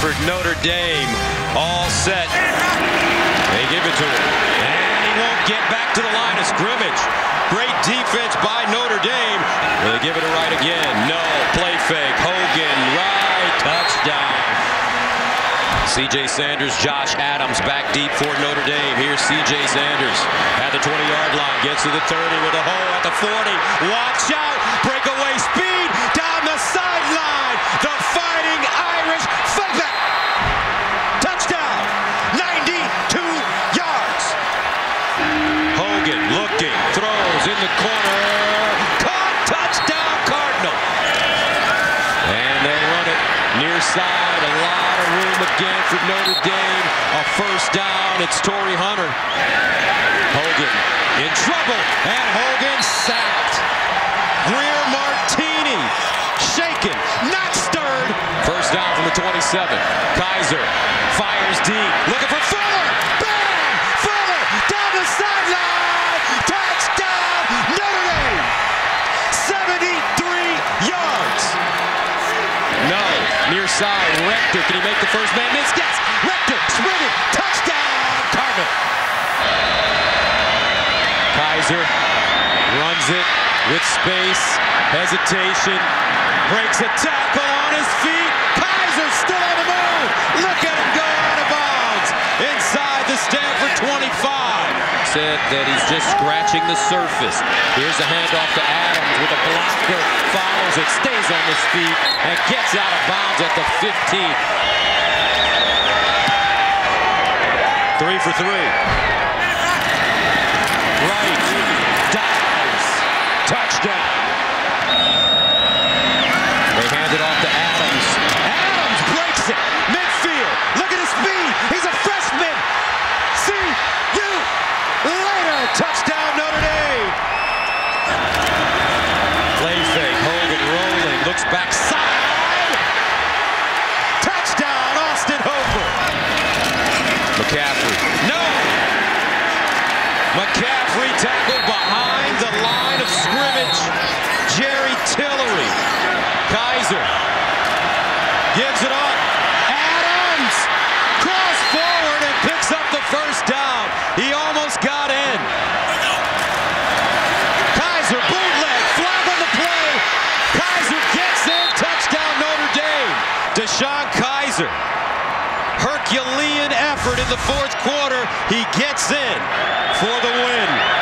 Stanford, Notre Dame, all set. They give it to him. And he won't get back to the line of scrimmage. Great defense by Notre Dame. Will they give it a right again? No. Play fake. Hogan, right. Touchdown. C.J. Sanders, Josh Adams back deep for Notre Dame. Here's C.J. Sanders at the 20-yard line. Gets to the 30 with a hole at the 40. Watch out. Breakaway speed down the sideline. The Fighting again for Notre Dame. A first down. It's Torii Hunter. Hogan in trouble. And Hogan sacked. Greer Martini shaken, not stirred. First down from the 27. Kizer fires deep. Looking for Fuller. Bam! Fuller down the sideline. Touchdown Notre Dame. 73 yards. No. Near Rector. Can he make the first man miss? Yes. Rector. Swinging. Touchdown. Cardinal. Kizer runs it with space. Hesitation. Breaks a tackle on his feet. Kizer still on the move. Look at him go out of bounds. Inside the Stanford 25. Said that he's just scratching the surface. Here's a handoff to Adams with a blocker. Follows it. Stays on his feet. And gets out of bounds at the 15. Three for three. Right. Dives. Touchdown. They hand it off to Adams. Adams breaks it. Midfield. Look at his speed. He's a freshman. See you later. Touchdown Notre Dame. Play fake. Hogan rolling. Looks backside. Touchdown Austin Hooper. McCaffrey. No. McCaffrey tackled behind the line of scrimmage. Jerry Tillery. Kizer gives it up. Adams cross forward and picks up the first down. He almost got in. Kizer bootleg, flag on the play. Kizer gets in. Touchdown Notre Dame. DeShone Kizer. Herculean in the fourth quarter. He gets in for the win.